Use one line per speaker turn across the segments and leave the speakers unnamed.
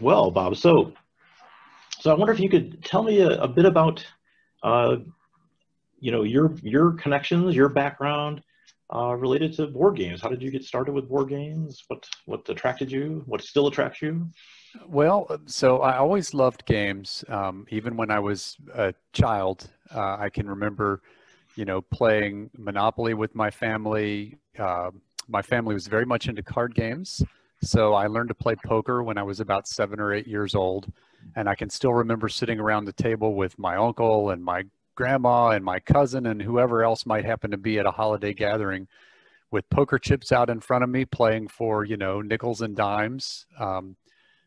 Well, Bob, so so I wonder if you could tell me a, a bit about uh, you know your your connections, your background uh, related to board games. How did you get started with board games? What what attracted you? What still attracts you?
Well, so I always loved games. Um, even when I was a child, uh, I can remember, you know, playing Monopoly with my family. Uh, my family was very much into card games. So I learned to play poker when I was about seven or eight years old. And I can still remember sitting around the table with my uncle and my grandma and my cousin and whoever else might happen to be at a holiday gathering with poker chips out in front of me playing for, you know, nickels and dimes. Um,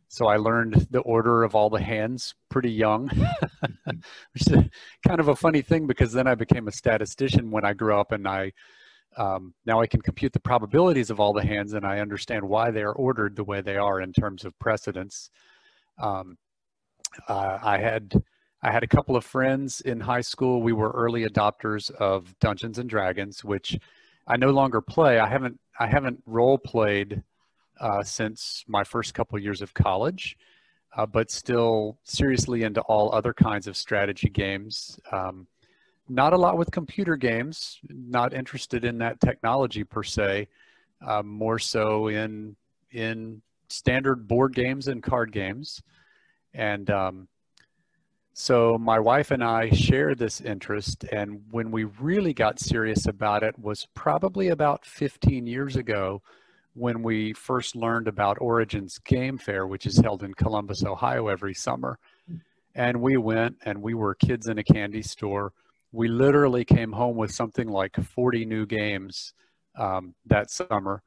so I learned the order of all the hands pretty young, which is kind of a funny thing because then I became a statistician when I grew up and I um, now I can compute the probabilities of all the hands and I understand why they are ordered the way they are in terms of precedence. Um, uh, I had I had a couple of friends in high school. We were early adopters of Dungeons and Dragons, which I no longer play. I haven't I haven't role played uh, since my first couple years of college, uh, but still seriously into all other kinds of strategy games. Um, not a lot with computer games, not interested in that technology per se, uh, more so in in standard board games and card games. And um, so my wife and I share this interest. And when we really got serious about it was probably about 15 years ago when we first learned about Origins Game Fair, which is held in Columbus, Ohio every summer. And we went and we were kids in a candy store we literally came home with something like 40 new games um, that summer,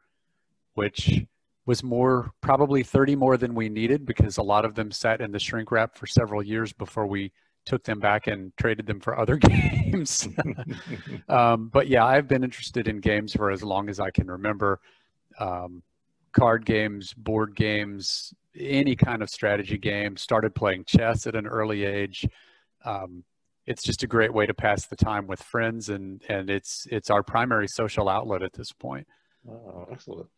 which was more probably 30 more than we needed because a lot of them sat in the shrink wrap for several years before we took them back and traded them for other games. um, but yeah, I've been interested in games for as long as I can remember. Um, card games, board games, any kind of strategy game. Started playing chess at an early age. Um, it's just a great way to pass the time with friends and and it's it's our primary social outlet at this point.
Oh excellent.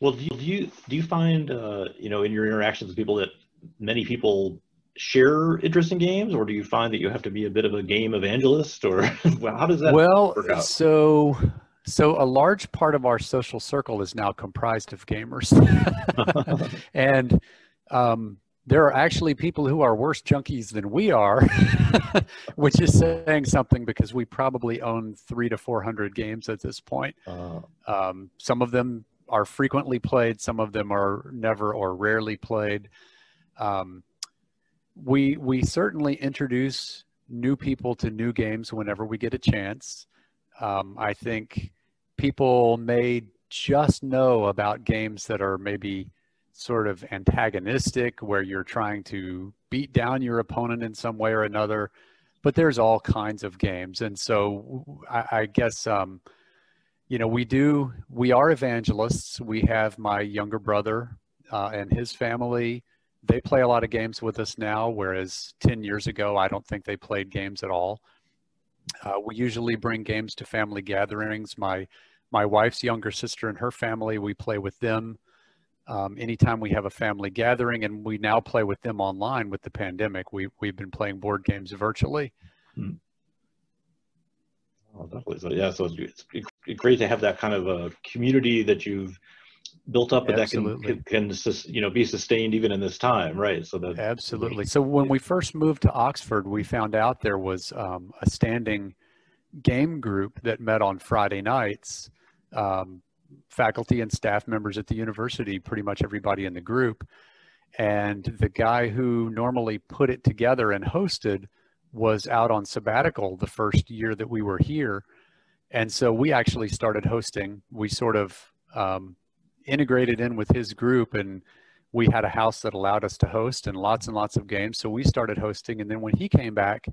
Well do you do you, do you find uh, you know in your interactions with people that many people share interest in games or do you find that you have to be a bit of a game evangelist or well, how does that
well so so a large part of our social circle is now comprised of gamers. And um, there are actually people who are worse junkies than we are, which is saying something because we probably own three to 400 games at this point. Uh, um, some of them are frequently played, some of them are never or rarely played. Um, we, we certainly introduce new people to new games whenever we get a chance. Um, I think people may just know about games that are maybe sort of antagonistic where you're trying to beat down your opponent in some way or another but there's all kinds of games. And so i, I guess um, you know we do we are evangelists. We have my younger brother uh, and his family. They play a lot of games with us now whereas 10 years ago i don't think they played games at all. Uh, we usually bring games to family gatherings. My my wife's younger sister and her family we play with them um, anytime we have a family gathering, and we now play with them online with the pandemic. We we've been playing board games virtually. Hmm.
Oh, definitely. So yeah, so it's, it's great to have that kind of a community that you've built up, but Absolutely. that can, can, you know be sustained even in this time, right? So that
Absolutely. So when we first moved to Oxford, we found out there was um, a standing game group that met on Friday nights. Um, faculty and staff members at the university, pretty much everybody in the group. And the guy who normally put it together and hosted was out on sabbatical the first year that we were here. And so we actually started hosting. We sort of um, integrated in with his group and we had a house that allowed us to host and lots and lots of games. So we started hosting. And then when he came back,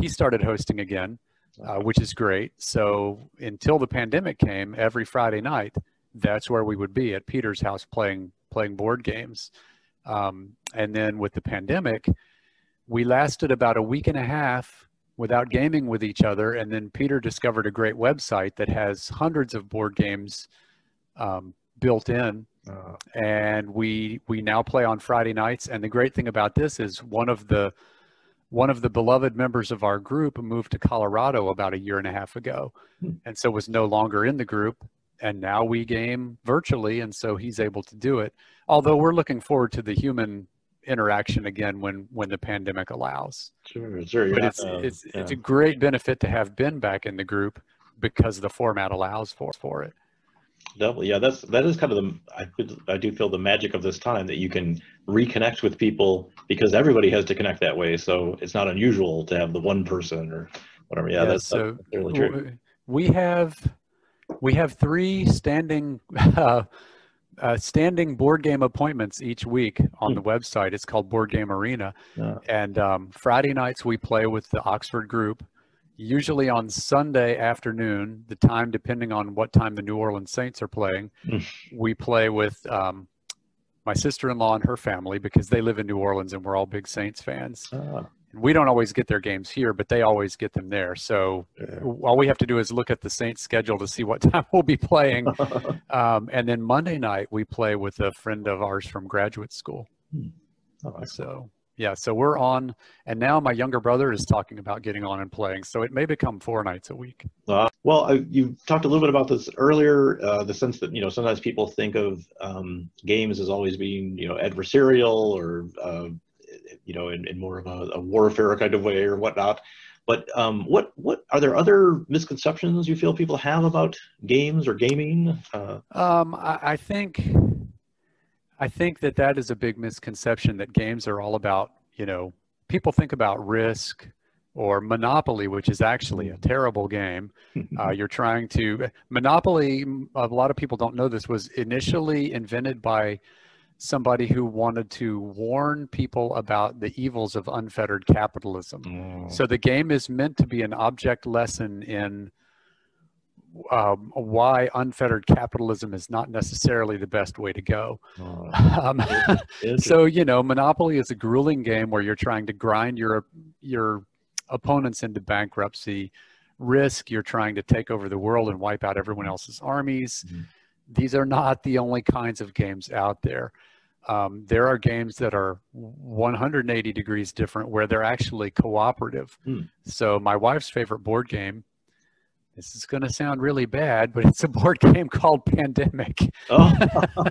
he started hosting again uh, which is great. So until the pandemic came, every Friday night, that's where we would be at Peter's house playing playing board games. Um, and then with the pandemic, we lasted about a week and a half without gaming with each other. And then Peter discovered a great website that has hundreds of board games um, built in. Uh, and we we now play on Friday nights. And the great thing about this is one of the one of the beloved members of our group moved to Colorado about a year and a half ago, hmm. and so was no longer in the group. And now we game virtually, and so he's able to do it. Although we're looking forward to the human interaction again when when the pandemic allows.
Sure, sure.
But it's uh, it's yeah. it's a great benefit to have Ben back in the group because the format allows for for it.
Definitely, yeah. That's that is kind of the I I do feel the magic of this time that you can reconnect with people because everybody has to connect that way. So it's not unusual to have the one person or whatever. Yeah, yeah that's, so that's really true.
We have we have three standing uh, uh, standing board game appointments each week on hmm. the website. It's called Board Game Arena, yeah. and um, Friday nights we play with the Oxford group usually on Sunday afternoon, the time depending on what time the New Orleans Saints are playing, mm. we play with um, my sister-in-law and her family because they live in New Orleans and we're all big Saints fans. Ah. We don't always get their games here, but they always get them there. So yeah. all we have to do is look at the Saints schedule to see what time we'll be playing. um, and then Monday night we play with a friend of ours from graduate school. Hmm. Oh, so yeah, so we're on, and now my younger brother is talking about getting on and playing. So it may become four nights a week.
Uh, well, uh, you talked a little bit about this earlier. Uh, the sense that you know sometimes people think of um, games as always being you know adversarial or uh, you know in, in more of a, a, warfare kind of way or whatnot. But um, what what are there other misconceptions you feel people have about games or gaming?
Uh, um, I, I think I think that that is a big misconception that games are all about, you know, people think about risk or Monopoly, which is actually a terrible game. Uh, you're trying to, Monopoly, a lot of people don't know this, was initially invented by somebody who wanted to warn people about the evils of unfettered capitalism. Oh. So the game is meant to be an object lesson in um, why unfettered capitalism is not necessarily the best way to go. Oh, um, so you know, Monopoly is a grueling game where you're trying to grind your your opponents into bankruptcy. Risk, you're trying to take over the world and wipe out everyone else's armies. Mm-hmm. These are not the only kinds of games out there. Um, there are games that are 180 degrees different where they're actually cooperative. Mm. So my wife's favorite board game this is going to sound really bad, but it's a board game called Pandemic. Oh.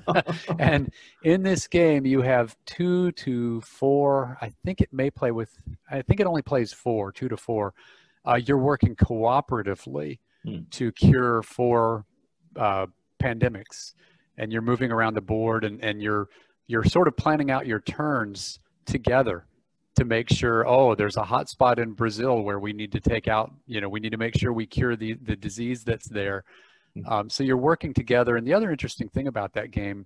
and in this game, you have two to four. I think it may play with, I think it only plays four, two to four. Uh, you're working cooperatively hmm. to cure four uh, pandemics. And you're moving around the board and, and you're, you're sort of planning out your turns together to make sure oh there's a hot spot in brazil where we need to take out you know we need to make sure we cure the the disease that's there hmm. um, so you're working together and the other interesting thing about that game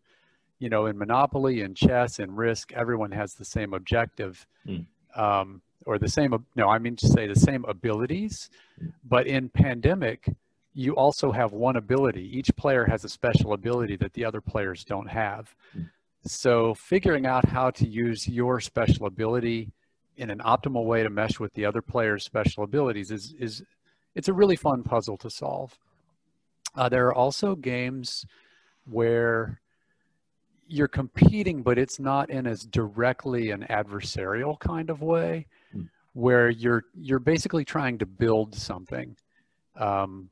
you know in monopoly and chess and risk everyone has the same objective mm. um, or the same no i mean to say the same abilities mm. but in pandemic you also have one ability each player has a special ability that the other players don't have mm. so figuring out how to use your special ability in an optimal way to mesh with the other player's special abilities is, is it's a really fun puzzle to solve. Uh, there are also games where you're competing, but it's not in as directly an adversarial kind of way, hmm. where you're you're basically trying to build something. Um,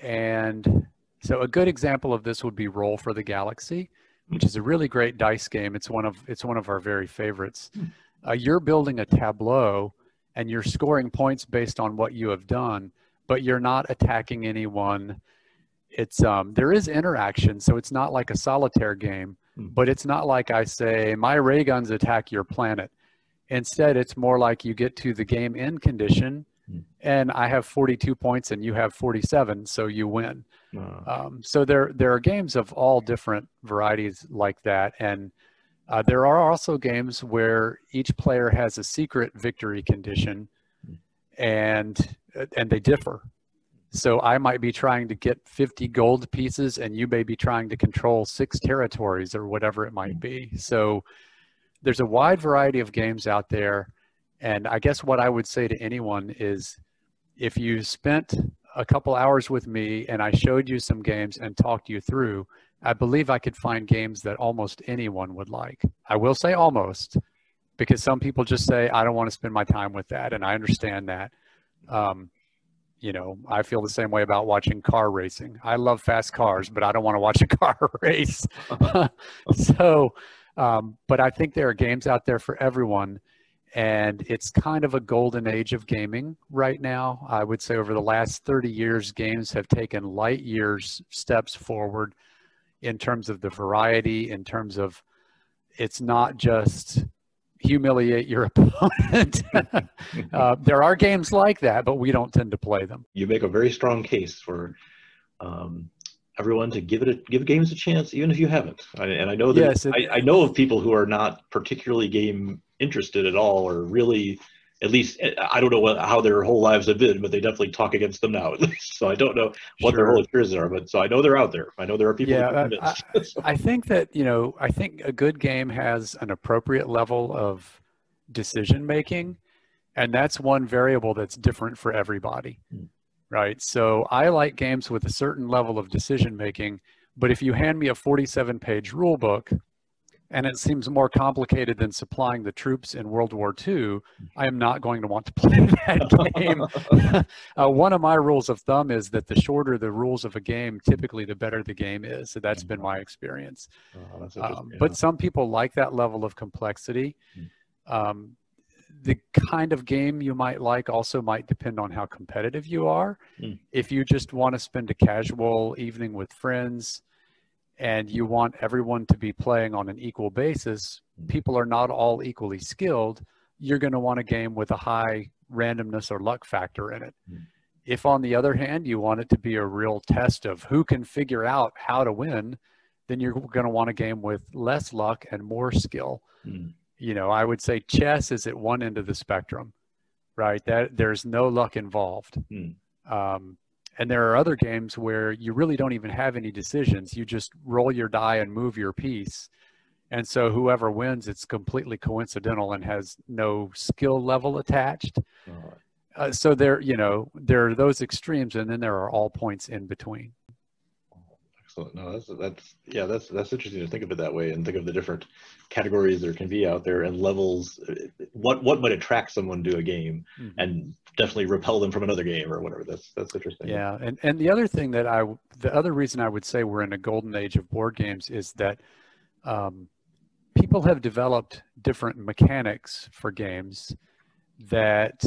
and so a good example of this would be Roll for the Galaxy, which is a really great dice game. It's one of it's one of our very favorites. Hmm uh, you're building a tableau and you're scoring points based on what you have done, but you're not attacking anyone. It's um, there is interaction, so it's not like a solitaire game, hmm. but it's not like I say my ray guns attack your planet. Instead, it's more like you get to the game end condition, hmm. and I have 42 points and you have 47, so you win. Uh. Um, so there there are games of all different varieties like that, and uh, there are also games where each player has a secret victory condition and and they differ. So I might be trying to get 50 gold pieces and you may be trying to control six territories or whatever it might be. So there's a wide variety of games out there. And I guess what I would say to anyone is if you spent a couple hours with me and I showed you some games and talked you through, I believe I could find games that almost anyone would like. I will say almost, because some people just say, I don't want to spend my time with that. And I understand that. Um, you know, I feel the same way about watching car racing. I love fast cars, but I don't want to watch a car race. so, um, but I think there are games out there for everyone. And it's kind of a golden age of gaming right now. I would say over the last 30 years, games have taken light years steps forward in terms of the variety, in terms of it's not just humiliate your opponent. uh, there are games like that, but we don't tend to play them.
You make a very strong case for um, everyone to give it a, give games a chance, even if you haven't. I, and I know that yes, it, I, I, know of people who are not particularly game interested at all, or really at least I don't know what, how their whole lives have been, but they definitely talk against them now. At least, so I don't know what sure. their whole experiences are, but so I know they're out there. I know there are people.
Yeah, I, I think that you know I think a good game has an appropriate level of decision making, and that's one variable that's different for everybody, hmm. right? So I like games with a certain level of decision making, but if you hand me a 47 page rule book and it seems more complicated than supplying the troops in World War II, I am not going to want to play that game. uh, one of my rules of thumb is that the shorter the rules of a game, typically the better the game is. So that's been my experience. Oh, um, but some people like that level of complexity. Hmm. Um, the kind of game you might like also might depend on how competitive you are. Mm. If you just want to spend a casual evening with friends, and you want everyone to be playing on an equal basis, people are not all equally skilled. You're going to want a game with a high randomness or luck factor in it. Mm. If, on the other hand, you want it to be a real test of who can figure out how to win, then you're going to want a game with less luck and more skill. Mm. You know, I would say chess is at one end of the spectrum, right? That there's no luck involved. Mm. Um, and there are other games where you really don't even have any decisions. You just roll your die and move your piece. And so whoever wins, it's completely coincidental and has no skill level attached. Uh, so there, you know, there are those extremes, and then there are all points in between.
Excellent. No, that's that's yeah, that's that's interesting to think of it that way and think of the different categories there can be out there and levels. What what might attract someone to a game mm-hmm. and definitely repel them from another game or whatever. That's that's interesting.
Yeah, and and the other thing that I the other reason I would say we're in a golden age of board games is that um, people have developed different mechanics for games that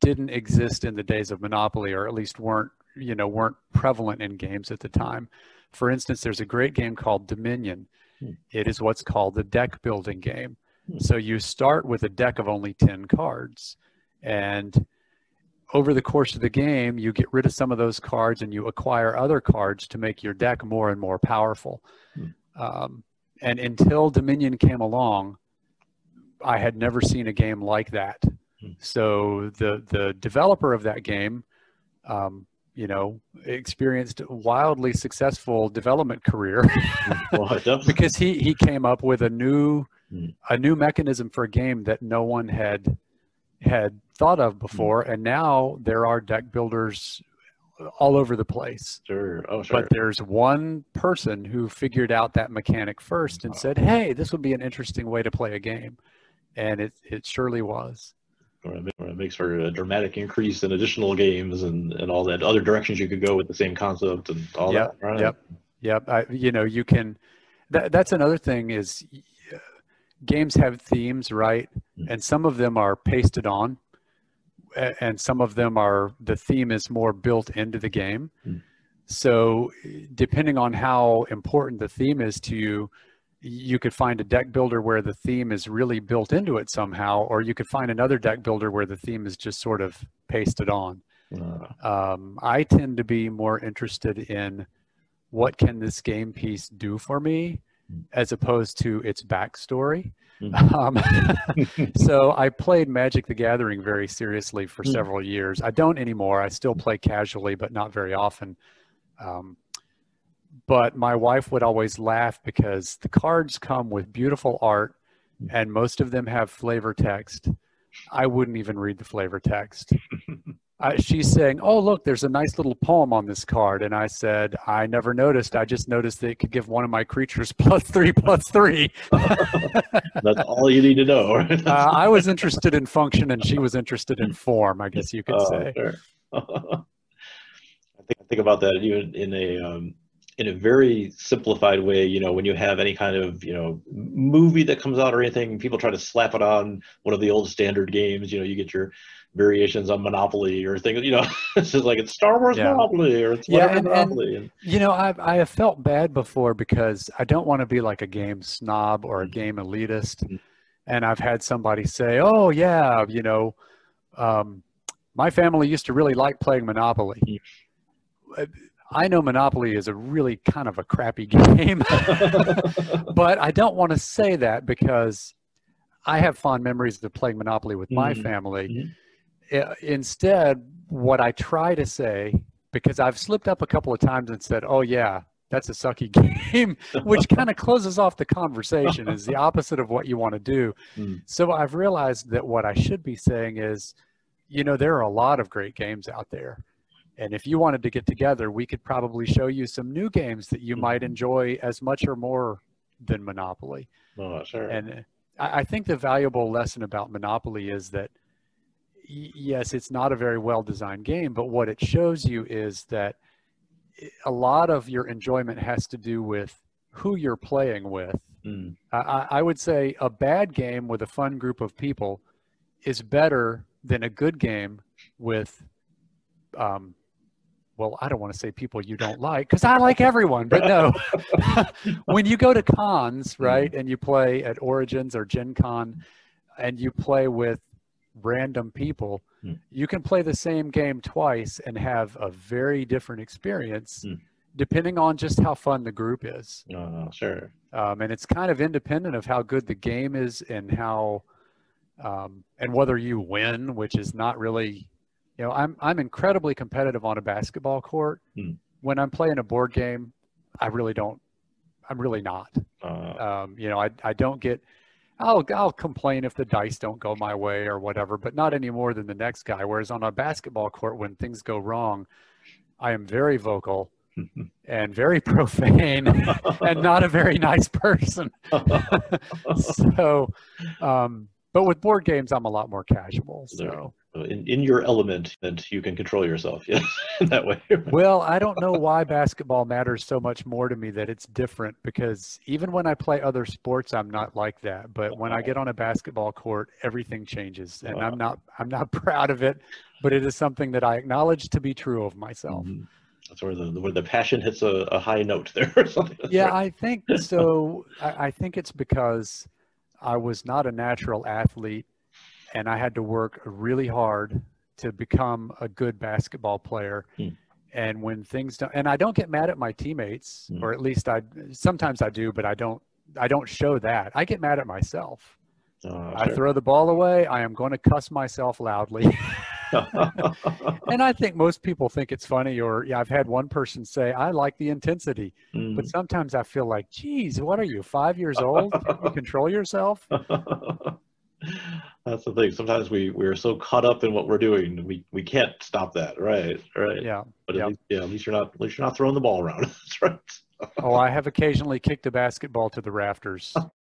didn't exist in the days of Monopoly, or at least weren't you know weren't prevalent in games at the time. For instance, there's a great game called Dominion. Hmm. It is what's called the deck building game. Hmm. So you start with a deck of only 10 cards. And over the course of the game, you get rid of some of those cards and you acquire other cards to make your deck more and more powerful. Hmm. Um, and until Dominion came along, I had never seen a game like that. So the the developer of that game um, you know, experienced wildly successful development career because he he came up with a new mm. a new mechanism for a game that no one had had thought of before, mm. and now there are deck builders all over the place.
Sure. Oh, sure.
But there's one person who figured out that mechanic first and said, "Hey, this would be an interesting way to play a game," and it it surely was
it makes for a dramatic increase in additional games and, and all that other directions you could go with the same concept and all
yep,
that. Right?
Yep. Yep. I, you know, you can, that, that's another thing is games have themes, right? Mm-hmm. And some of them are pasted on and some of them are, the theme is more built into the game. Mm-hmm. So depending on how important the theme is to you, you could find a deck builder where the theme is really built into it somehow, or you could find another deck builder where the theme is just sort of pasted on. Uh. Um, I tend to be more interested in what can this game piece do for me hmm. as opposed to its backstory. Mm-hmm. Um, so I played Magic the Gathering very seriously for mm. several years. I don't anymore. I still play casually, but not very often. Um, but my wife would always laugh because the cards come with beautiful art and most of them have flavor text. I wouldn't even read the flavor text. I, she's saying, "Oh, look, there's a nice little poem on this card," and I said, "I never noticed. I just noticed that it could give one of my creatures plus three, plus three.
That's all you need to know. Right?
uh, I was interested in function, and she was interested in form. I guess you could
Oh,
say.
sure. I think I think about that even in a um, in a very simplified way. You know, when you have any kind of you know movie that comes out or anything, people try to slap it on one of the old standard games. You know, you get your variations on Monopoly or things. You know, it's just like it's Star Wars
Yeah.
Monopoly or it's
Yeah,
whatever
and-
Monopoly. And,
You know, I I have felt bad before because I don't want to be like a game snob or a
Mhm.
game elitist,
Mhm.
and I've had somebody say, "Oh yeah, you know, um, my family used to really like playing Monopoly."
Mhm.
I know Monopoly is a really kind of a crappy game, but I don't want to say that because I have fond memories of playing Monopoly with my
Mhm.
family.
Mhm.
Instead, what I try to say, because I've slipped up a couple of times and said, "Oh yeah, that's a sucky game," which kind of closes off the conversation, is the opposite of what you want to do.
Mm.
So I've realized that what I should be saying is, you know, there are a lot of great games out there. And if you wanted to get together, we could probably show you some new games that you might
Mhm.
enjoy as much or more than Monopoly.
oh, sure.
And I, I think the valuable lesson about Monopoly is that, y- yes, it's not a very well designed game, but what it shows you is that a lot of your enjoyment has to do with who you're playing with.
Mm.
I- I, I would say a bad game with a fun group of people is better than a good game with, um, well, I don't want to say people you don't like because I like everyone, but no. when you go to cons, right, and you play at Origins or Gen Con and you play with random people,
Hmm.
you can play the same game twice and have a very different experience
Hmm.
depending on just how fun the group is
Oh, sure.
um, and it's kind of independent of how good the game is and how um, and whether you win, which is not really, you know, I'm I'm incredibly competitive on a basketball court.
Hmm.
When I'm playing a board game, I really don't. I'm really not.
Uh,
Um, you know, I I don't get. I'll I'll complain if the dice don't go my way or whatever, but not any more than the next guy. Whereas on a basketball court, when things go wrong, I am very vocal and very profane and not a very nice person. so, um, but with board games, I'm a lot more casual. So,
in, in your element, and you can control yourself. Yes, in that way.
well, I don't know why basketball matters so much more to me that it's different because even when I play other sports, I'm not like that. But when I get on a basketball court, everything changes, and I'm not I'm not proud of it, but it is something that I acknowledge to be true of myself.
Mhm. That's where the where the passion hits a, a high note there or something. That's
Yeah,
right.
I think so. I, I think it's because I was not a natural athlete and I had to work really hard to become a good basketball player.
Hmm.
And when things don't, and I don't get mad at my teammates,
Hmm.
or at least I sometimes I do, but I don't. I don't show that. I get mad at myself.
Uh,
I
sure.
throw the ball away. I am going to cuss myself loudly. and I think most people think it's funny. Or yeah, I've had one person say, "I like the intensity."
Mm.
But sometimes I feel like, geez, what are you, five years old? Can you control yourself?
That's the thing. Sometimes we we are so caught up in what we're doing, we we can't stop that. Right, right.
Yeah.
But at
yeah.
least, yeah, at least you're not at least you're not throwing the ball around. That's right.
Oh, I have occasionally kicked a basketball to the rafters.